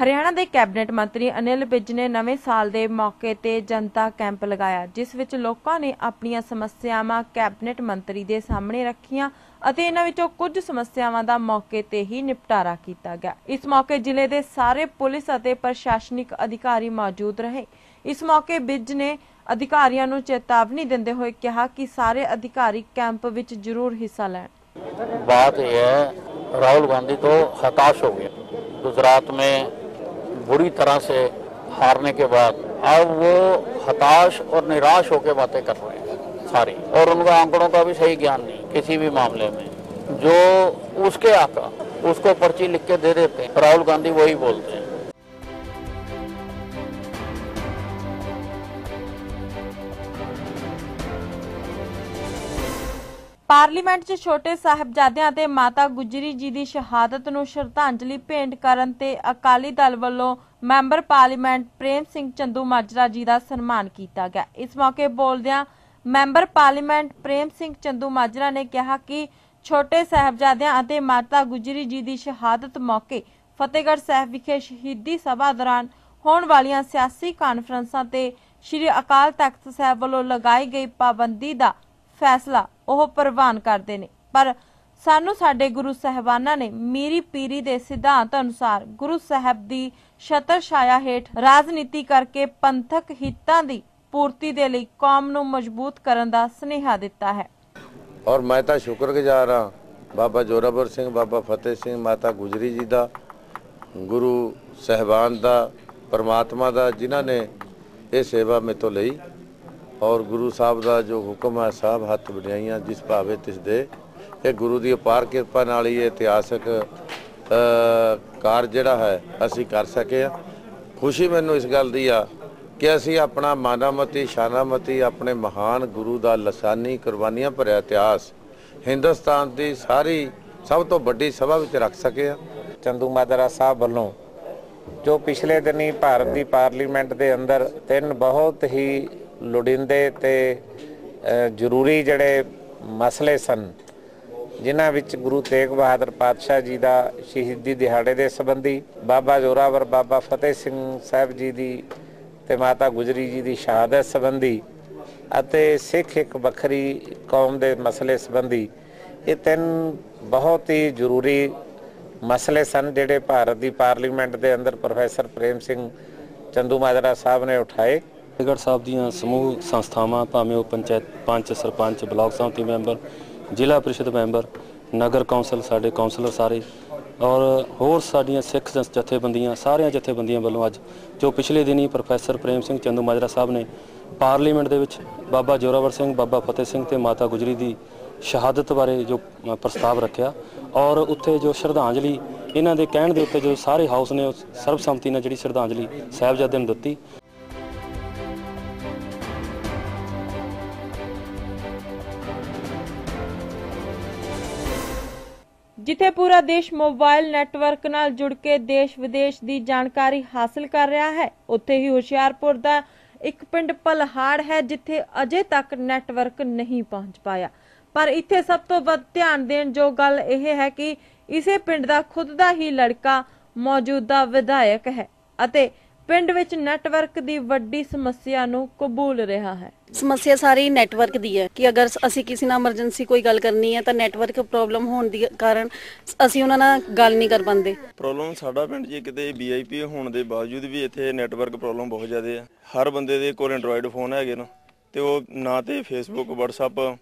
ਹਰਿਆਣਾ ਦੇ ਕੈਬਨਿਟ ਮੰਤਰੀ ਅਨਿਲ ਵਿਜ ਨੇ ਨਵੇਂ ਸਾਲ ਦੇ ਮੌਕੇ ਤੇ ਜਨਤਾ ਕੈਂਪ ਲਗਾਇਆ ਜਿਸ ਵਿੱਚ ਲੋਕਾਂ ਨੇ ਆਪਣੀਆਂ ਸਮੱਸਿਆਵਾਂ ਕੈਬਨਿਟ ਮੰਤਰੀ ਦੇ ਸਾਹਮਣੇ ਰੱਖੀਆਂ ਅਤੇ ਇਹਨਾਂ ਵਿੱਚੋਂ ਕੁਝ ਸਮੱਸਿਆਵਾਂ ਦਾ ਮੌਕੇ ਤੇ ਹੀ ਨਿਪਟਾਰਾ ਕੀਤਾ ਗਿਆ ਇਸ ਮੌਕੇ ਜ਼ਿਲ੍ਹੇ ਦੇ ਸਾਰੇ ਪੁਲਿਸ ਅਤੇ ਪ੍ਰਸ਼ਾਸਨਿਕ ਅਧਿਕਾਰੀ ਮੌਜੂਦ ਰਹੇ ਇਸ ਮੌਕੇ ਵਿਜ ਨੇ ਅਧਿਕਾਰੀਆਂ ਨੂੰ ਚੇਤਾਵਨੀ ਦਿੰਦੇ ਹੋਏ ਕਿਹਾ ਕਿ ਸਾਰੇ ਅਧਿਕਾਰੀ ਕੈਂਪ ਵਿੱਚ ਜ਼ਰੂਰ ਹਿੱਸਾ ਲੈਣ बात यह है राहुल गांधी तो हताश हो गए गुजरात में बुरी तरह से हारने के बाद अब वो हताश और निराश होकर बातें कर रहे हैं सारी। और उनका आंकड़ों का भी सही ज्ञान नहीं, किसी भी मामले में। जो उसके आका, उसको पर्ची लिख के दे देते हैं, राहुल गांधी वही बोलते हैं। ਪਾਰਲੀਮੈਂਟ 'ਚ ਛੋਟੇ ਸਾਹਿਬਜ਼ਾਦਿਆਂ ਅਤੇ ਮਾਤਾ ਗੁਜਰੀ ਜੀ ਦੀ ਸ਼ਹਾਦਤ ਨੂੰ ਸ਼ਰਧਾਂਜਲੀ ਭੇਂਟ ਕਰਨ ਤੇ ਅਕਾਲੀ ਦਲ ਵੱਲੋਂ ਮੈਂਬਰ ਪਾਰਲੀਮੈਂਟ ਪ੍ਰੇਮ ਸਿੰਘ ਚੰਦੂ ਮਾਜਰਾ ਜੀ ਦਾ ਸਨਮਾਨ ਕੀਤਾ ਗਿਆ। ਇਸ ਮੌਕੇ ਬੋਲਦਿਆਂ ਮੈਂਬਰ ਪਾਰਲੀਮੈਂਟ ਪ੍ਰੇਮ ਸਿੰਘ ਚੰਦੂ ਮਾਜਰਾ ਨੇ ਕਿਹਾ ਕਿ ਛੋਟੇ ਸਾਹਿਬਜ਼ਾਦਿਆਂ ਅਤੇ ਮਾਤਾ ਗੁਜਰੀ ਜੀ ਦੀ ਸ਼ਹਾਦਤ ਮੌਕੇ ਫਤਿਹਗੜ੍ਹ ਸਾਹਿਬ ਵਿਖੇ ਸ਼ਹੀਦੀ ਸਭਾ ਦੌਰਾਨ ਹੋਣ ਵਾਲੀਆਂ ਸਿਆਸੀ ਕਾਨਫਰੰਸਾਂ ਤੇ ਸ੍ਰੀ ਅਕਾਲ ਤਖਤ ਸਾਹਿਬ ਵੱਲੋਂ ਲਗਾਈ ਗਈ ਪਾਬੰਦੀ ਦਾ ਫੈਸਲਾ ਉਹ ਪ੍ਰਵਾਨ ਕਰਦੇ ਨੇ। ਪਰ ਸਾਨੂੰ ਸਾਡੇ ਗੁਰੂ ਸਹਿਬਾਨਾਂ ਨੇ ਮੀਰੀ ਪੀਰੀ ਦੇ ਸਿਧਾਂਤ ਅਨੁਸਾਰ ਗੁਰੂ ਸਾਹਿਬ ਦੀ ਛਤਰ ਛਾਇਆ ਹੇਠ ਰਾਜਨੀਤੀ ਕਰਕੇ ਪੰਥਕ ਹਿੱਤਾਂ ਦੀ ਪੂਰਤੀ ਦੇ ਲਈ ਕੌਮ ਨੂੰ ਮਜ਼ਬੂਤ ਕਰਨ ਦਾ ਸੁਨੇਹਾ ਦਿੱਤਾ ਹੈ। ਔਰ ਮੈਂ ਤਾਂ ਸ਼ੁਕਰਗੁਜ਼ਾਰ ਹਾਂ, ਬਾਬਾ ਜੋਰਾਵਰ ਸਿੰਘ, ਬਾਬਾ ਫਤਿਹ ਸਿੰਘ, ਮਾਤਾ ਗੁਜਰੀ ਜੀ ਦਾ, ਗੁਰੂ ਸਹਿਬਾਨ ਦਾ, ਪਰਮਾਤਮਾ ਦਾ, ਜਿਨ੍ਹਾਂ ਨੇ ਇਹ ਸੇਵਾ ਮੇਤੋਂ ਲਈ ਔਰ ਗੁਰੂ ਸਾਹਿਬ ਦਾ ਜੋ ਹੁਕਮ ਹੈ ਸਭ ਹੱਥ ਵਡਿਆਈਆਂ ਜਿਸ ਭਾਵੇ ਤਿਸ ਦੇ। ਇਹ ਗੁਰੂ ਦੀ ਅਪਾਰ ਕਿਰਪਾ ਨਾਲ ਹੀ ਇਹ ਇਤਿਹਾਸਕ ਅ, ਕਾਰਜ ਜਿਹੜਾ ਹੈ ਅਸੀਂ ਕਰ ਸਕੇ ਆ ਖੁਸ਼ੀ ਮੈਨੂੰ ਇਸ ਗੱਲ ਦੀ ਆ ਕਿ ਅਸੀਂ ਆਪਣਾ ਮਾਨਾਮਤੀ ਸ਼ਾਨਾਮਤੀ ਆਪਣੇ ਮਹਾਨ ਗੁਰੂ ਦਾ ਲਸਾਨੀ ਕੁਰਬਾਨੀਆਂ ਭਰਿਆ ਇਤਿਹਾਸ ਹਿੰਦੁਸਤਾਨ ਦੀ ਸਾਰੀ ਸਭ ਤੋਂ ਵੱਡੀ ਸਭਾ ਵਿੱਚ ਰੱਖ ਸਕੇ ਆ ਚੰਦੂ ਮਾਜਰਾ ਸਾਹਿਬ ਵੱਲੋਂ ਜੋ ਪਿਛਲੇ ਦਿਨੀ ਭਾਰਤ ਦੀ ਪਾਰਲੀਮੈਂਟ ਦੇ ਅੰਦਰ ਤਿੰਨ ਬਹੁਤ ਹੀ ਲੋੜੀਂਦੇ ਤੇ ਜ਼ਰੂਰੀ ਜਿਹੜੇ ਮਸਲੇ ਸਨ, ਜਿਨ੍ਹਾਂ ਵਿੱਚ ਗੁਰੂ ਤੇਗ ਬਹਾਦਰ ਪਾਤਸ਼ਾਹ ਜੀ ਦਾ ਸ਼ਹੀਦੀ ਦਿਹਾੜੇ ਦੇ ਸੰਬੰਧੀ, ਬਾਬਾ ਜੋਰਾਵਰ, ਬਾਬਾ ਫਤਿਹ ਸਿੰਘ ਸਾਹਿਬ ਜੀ ਦੀ ਤੇ ਮਾਤਾ ਗੁਜਰੀ ਜੀ ਦੀ ਸ਼ਹਾਦਤ ਸੰਬੰਧੀ ਅਤੇ ਸਿੱਖ ਇੱਕ ਵੱਖਰੀ ਕੌਮ ਦੇ ਮਸਲੇ ਸੰਬੰਧੀ, ਇਹ ਤਿੰਨ ਬਹੁਤ ਹੀ ਜ਼ਰੂਰੀ ਮਸਲੇ ਸਨ ਜਿਹੜੇ ਭਾਰਤ ਦੀ ਪਾਰਲੀਮੈਂਟ ਦੇ ਅੰਦਰ ਪ੍ਰੋਫੈਸਰ ਪ੍ਰੇਮ ਸਿੰਘ ਚੰਦੂ ਮਾਜਰਾ ਸਾਹਿਬ ਨੇ ਉਠਾਏ। ਫਤਿਹਗੜ੍ਹ ਸਾਹਿਬ ਦੀਆਂ ਸਮੂਹ ਸੰਸਥਾਵਾਂ, ਭਾਵੇਂ ਉਹ ਪੰਚਾਇਤ, ਪੰਚ, ਸਰਪੰਚ, ਬਲਾਕ ਸੰਮਤੀ ਮੈਂਬਰ, ਜ਼ਿਲ੍ਹਾ ਪ੍ਰੀਸ਼ਦ ਮੈਂਬਰ, ਨਗਰ ਕੌਂਸਲ, ਸਾਡੇ ਕੌਂਸਲਰ ਸਾਰੇ ਔਰ ਹੋਰ ਸਾਡੀਆਂ ਸਿੱਖ ਜਥ- ਜਥੇਬੰਦੀਆਂ, ਸਾਰੀਆਂ ਜਥੇਬੰਦੀਆਂ ਵੱਲੋਂ ਅੱਜ, ਜੋ ਪਿਛਲੇ ਦਿਨੀ ਪ੍ਰੋਫੈਸਰ ਪ੍ਰੇਮ ਸਿੰਘ ਚੰਦੂ ਮਾਜਰਾ ਸਾਹਿਬ ਨੇ ਪਾਰਲੀਮੈਂਟ ਦੇ ਵਿੱਚ ਬਾਬਾ ਜੋਰਾਵਰ ਸਿੰਘ, ਬਾਬਾ ਫਤਿਹ ਸਿੰਘ ਤੇ ਮਾਤਾ ਗੁਜਰੀ ਦੀ ਸ਼ਹਾਦਤ ਬਾਰੇ ਜੋ ਪ੍ਰਸਤਾਵ ਰੱਖਿਆ ਔਰ ਉੱਥੇ ਜੋ ਸ਼ਰਧਾਂਜਲੀ ਇਹਨਾਂ ਦੇ ਕਹਿਣ ਦੇ ਉੱਤੇ ਜੋ ਸਾਰੇ ਹਾਊਸ ਨੇ, ਉਹ ਸਰਬਸੰਮਤੀ ਨਾਲ ਜਿਹੜੀ ਸ਼ਰਧਾਂਜਲੀ ਸਾਹਿਬਜ਼ਾਦੇ ਨੂੰ ਦਿੱਤੀ। ਜਿੱਥੇ ਪੂਰਾ ਦੇਸ਼ ਮੋਬਾਈਲ ਨੈਟਵਰਕ ਨਾਲ ਜੁੜ ਕੇ ਦੇਸ਼ ਵਿਦੇਸ਼ ਦੀ ਜਾਣਕਾਰੀ ਹਾਸਲ ਕਰ ਰਿਹਾ ਹੈ, ਉੱਥੇ ਹੀ ਹੁਸ਼ਿਆਰਪੁਰ ਦਾ ਇੱਕ ਪਿੰਡ ਪਲਹਾੜ ਹੈ, ਜਿੱਥੇ ਅਜੇ ਤੱਕ ਨੈਟਵਰਕ ਨਹੀਂ ਪਹੁੰਚ ਪਾਇਆ। ਪਰ ਇੱਥੇ ਸਭ ਤੋਂ ਵੱਧ ਧਿਆਨ ਦੇਣ ਜੋ ਗੱਲ ਇਹ ਹੈ ਕਿ ਇਸੇ ਪਿੰਡ ਦਾ ਖੁਦ ਦਾ ਹੀ ਲੜਕਾ ਮੌਜੂਦਾ ਵਿਧਾਇਕ ਹੈ ਅਤੇ ਪਿੰਡ ਵਿੱਚ ਨੈਟਵਰਕ ਦੀ ਵੱਡੀ ਸਮੱਸਿਆ ਨੂੰ ਕਬੂਲ ਰਿਹਾ ਹੈ। ਸਮੱਸਿਆ ਸਾਰੀ ਨੈਟਵਰਕ ਦੀ ਹੈ ਕਿ ਅਗਰ ਅਸੀਂ ਕਿਸੇ ਨਾਲ ਐਮਰਜੈਂਸੀ ਕੋਈ ਗੱਲ ਕਰਨੀ ਹੈ ਤਾਂ ਨੈਟਵਰਕ ਪ੍ਰੋਬਲਮ ਹੋਣ ਦੀ ਕਾਰਨ ਅਸੀਂ ਉਹਨਾਂ ਨਾਲ ਗੱਲ ਨਹੀਂ ਕਰ ਪਾਉਂਦੇ। ਪ੍ਰੋਬਲਮ ਸਾਡਾ ਪਿੰਡ ਜੀ ਕਿਤੇ ਵੀਆਈਪੀ ਹੋਣ ਦੇ ਬਾਵਜੂਦ ਵੀ ਇੱਥੇ ਨੈਟਵਰਕ ਪ੍ਰੋਬਲਮ ਬਹੁਤ ਜ਼ਿਆਦਾ ਹੈ ਹਰ ਬੰਦੇ ਦੇ ਕੋਲ ਐਂਡਰੋਇਡ ਫੋਨ ਹੈਗੇ ਨਾ ਤੇ ਉਹ ਨਾ ਤੇ ਫੇਸਬੁੱਕ WhatsApp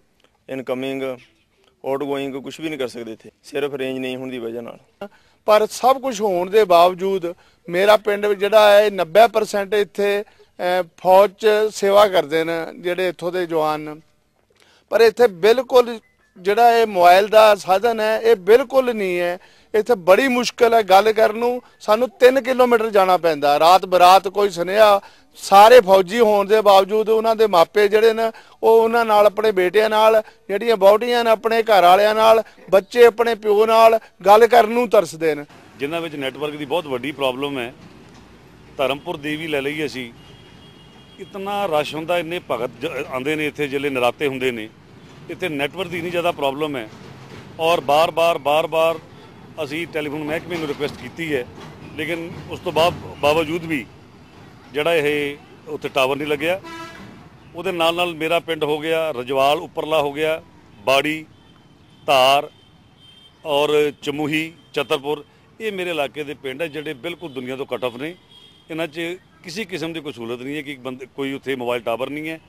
ਇਨਕਮਿੰਗ ਆਊਟਗੋਇੰਗ ਕੁਝ ਵੀ ਨਹੀਂ ਕਰ ਸਕਦੇ ਇੱਥੇ। ਸਿਰਫ ਰੇਂਜ ਨਹੀਂ ਹੋਣ ਦੀ ਵਜ੍ਹਾ ਨਾਲ। ਪਰ ਸਭ ਕੁਝ ਹੋਣ ਦੇ ਬਾਵਜੂਦ ਮੇਰਾ ਪਿੰਡ ਜਿਹੜਾ ਹੈ 90% ਇੱਥੇ ਫੌਜ 'ਚ ਸੇਵਾ ਕਰਦੇ ਨੇ ਜਿਹੜੇ ਇੱਥੋਂ ਦੇ ਜਵਾਨ। ਪਰ ਇੱਥੇ ਬਿਲਕੁਲ ਜਿਹੜਾ ਇਹ ਮੋਬਾਈਲ ਦਾ ਸਾਧਨ ਹੈ, ਇਹ ਬਿਲਕੁਲ ਨਹੀਂ ਹੈ ਇੱਥੇ ਬੜੀ ਮੁਸ਼ਕਲ ਹੈ ਗੱਲ ਕਰਨ ਨੂੰ। ਸਾਨੂੰ 3 ਕਿਲੋਮੀਟਰ ਜਾਣਾ ਪੈਂਦਾ। ਰਾਤ ਬਰਾਤ ਕੋਈ ਸੁਨੇਹਾ, ਸਾਰੇ ਫੌਜੀ ਹੋਣ ਦੇ ਬਾਵਜੂਦ ਉਹਨਾਂ ਦੇ ਮਾਪੇ ਜਿਹੜੇ ਨੇ, ਉਹ ਉਹਨਾਂ ਨਾਲ, ਆਪਣੇ ਬੇਟਿਆਂ ਨਾਲ, ਜਿਹੜੀਆਂ ਬੌਡੀਆਂ ਨੇ ਆਪਣੇ ਘਰ ਵਾਲਿਆਂ ਨਾਲ, ਬੱਚੇ ਆਪਣੇ ਪਿਓ ਨਾਲ ਗੱਲ ਕਰਨ ਨੂੰ ਤਰਸਦੇ ਨੇ। ਜਿਨ੍ਹਾਂ ਵਿੱਚ ਨੈਟਵਰਕ ਦੀ ਬਹੁਤ ਵੱਡੀ ਪ੍ਰੋਬਲਮ ਹੈ। ਧਰਮਪੁਰ ਦੇਵੀ ਲੈ ਲਈ ਅਸੀਂ। ਇਤਨਾ ਰਸ਼ ਹੁੰਦਾ, ਇੰਨੇ ਭਗਤ ਜ- ਆਉਂਦੇ ਨੇ ਇੱਥੇ ਜਿਹੜੇ ਨਰਾਤੇ ਹੁੰਦੇ ਨੇ। ਇੱਥੇ ਨੈਟਵਰਕ ਦੀ ਇੰਨੀ ਜ਼ਿਆਦਾ ਪ੍ਰੋਬਲਮ ਹੈ। ਔਰ ਬਾਰ-ਬਾਰ ਬਾਰ-ਬਾਰ ਅਸੀਂ ਟੈਲੀਫੋਨ ਮਹਿਕਮੇ ਨੂੰ ਰਿਕੁਐਸਟ ਕੀਤੀ ਹੈ, ਲੇਕਿਨ ਉਸ ਤੋਂ ਬਾਅਦ ਬਾਵਜੂਦ ਵੀ ਜਿਹੜਾ ਇਹ ਉੱਥੇ ਟਾਵਰ ਨਹੀਂ ਲੱਗਿਆ, ਉਹਦੇ ਨਾਲ ਨਾਲ ਮੇਰਾ ਪਿੰਡ ਹੋ ਗਿਆ, ਰਜਵਾਲ ਉੱਪਰਲਾ ਹੋ ਗਿਆ, ਬਾੜੀ, ਧਾਰ ਔਰ ਚਮੂਹੀ, ਚਤਰਪੁਰ, ਇਹ ਮੇਰੇ ਇਲਾਕੇ ਦੇ ਪਿੰਡ ਹੈ ਜਿਹੜੇ ਬਿਲਕੁਲ ਦੁਨੀਆ ਤੋਂ ਕੱਟ ਆਫ ਨੇ। ਇਹਨਾਂ 'ਚ ਕਿਸੇ ਕਿਸਮ ਦੀ ਕੋਈ ਸਹੂਲਤ ਨਹੀਂ ਹੈ ਕਿ ਬੰਦੇ ਕੋਈ ਉੱਥੇ ਮੋਬਾਈਲ ਟਾਵਰ ਨਹੀਂ ਹੈ।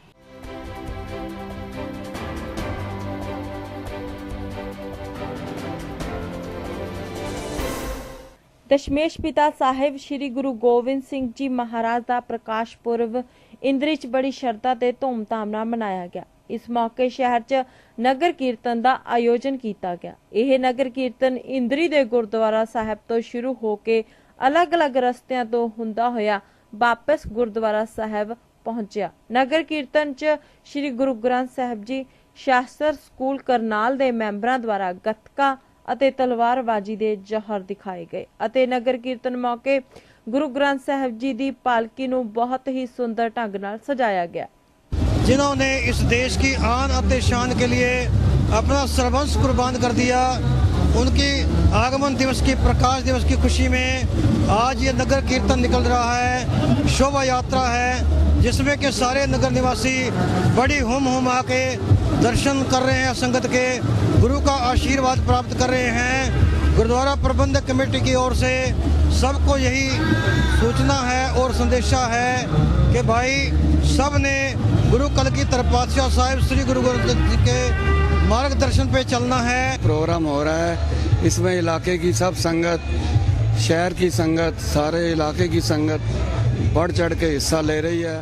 ਦਸ਼ਮੇਸ਼ ਪਿਤਾ ਸਾਹਿਬ ਸ੍ਰੀ ਗੁਰੂ ਗੋਬਿੰਦ ਸਿੰਘ ਜੀ ਮਹਾਰਾਜ ਦਾ ਪ੍ਰਕਾਸ਼ ਪੁਰਬ ਇੰਦਰੀ ਬੜੀ ਸ਼ਰਧਾ ਤੇ ਧੂਮਧਾਮ ਨਾਲ ਮਨਾਇਆ ਗਿਆ। ਇਸ ਮੌਕੇ ਸ਼ਹਿਰ 'ਚ ਨਗਰ ਕੀਰਤਨ ਦਾ ਆਯੋਜਨ ਕੀਤਾ ਗਿਆ। ਇਹ ਨਗਰ ਕੀਰਤਨ ਇੰਦਰੀ ਦੇ ਗੁਰਦੁਆਰਾ ਸਾਹਿਬ ਤੋਂ ਸ਼ੁਰੂ ਹੋ ਕੇ ਅਲੱਗ-ਅਲੱਗ ਰਸਤਿਆਂ ਤੋਂ ਹੁੰਦਾ ਹੋਇਆ ਵਾਪਸ ਗੁਰਦੁਆਰਾ ਸਾਹਿਬ ਪਹੁੰਚਿਆ। ਨਗਰ ਕੀਰਤਨ 'ਚ ਸ੍ਰੀ ਗੁਰੂ ਗ੍ਰੰਥ ਸਾਹਿਬ ਜੀ, ਸ਼ਾਸਤਰ ਸਕੂਲ ਕਰਨਾਲ ਦੇ ਮੈਂਬਰਾਂ ਦੁਆਰਾ ਗੱਤਕਾ ਅਤੇ ਤਲਵਾਰਬਾਜ਼ੀ ਦੇ ਜਹਰ ਦਿਖਾਏ ਗਏ ਅਤੇ ਨਗਰ ਕੀਰਤਨ ਮੌਕੇ ਗੁਰੂ ਗ੍ਰੰਥ ਸਾਹਿਬ ਜੀ ਦੀ ਪਾਲਕੀ ਨੂੰ ਬਹੁਤ ਹੀ ਸੁੰਦਰ ਢੰਗ ਨਾਲ ਸਜਾਇਆ ਗਿਆ जिन्होंने इस देश की आन और शान के लिए अपना सर्वंश कुर्बान कर दिया उनकी आगमन दिवस की प्रकाश दिवस की खुशी में आज ये नगर कीर्तन निकल रहा है शोभा यात्रा है जिसमें कि सारे नगर निवासी बड़ी हुम हुम आके दर्शन कर रहे हैं संगत के गुरु का आशीर्वाद प्राप्त कर रहे हैं। गुरुद्वारा प्रबंधक कमेटी की ओर से सबको यही सूचना है और संदेशा है कि भाई सबने गुरु कल की तरपातशाह साहिब श्री गुरु गोरख जी के मार्गदर्शन पे चलना है। प्रोग्राम हो रहा है। इसमें इलाके की सब संगत, शहर की संगत, सारे इलाके की संगत बढ़ चढ़ के हिस्सा ले रही है।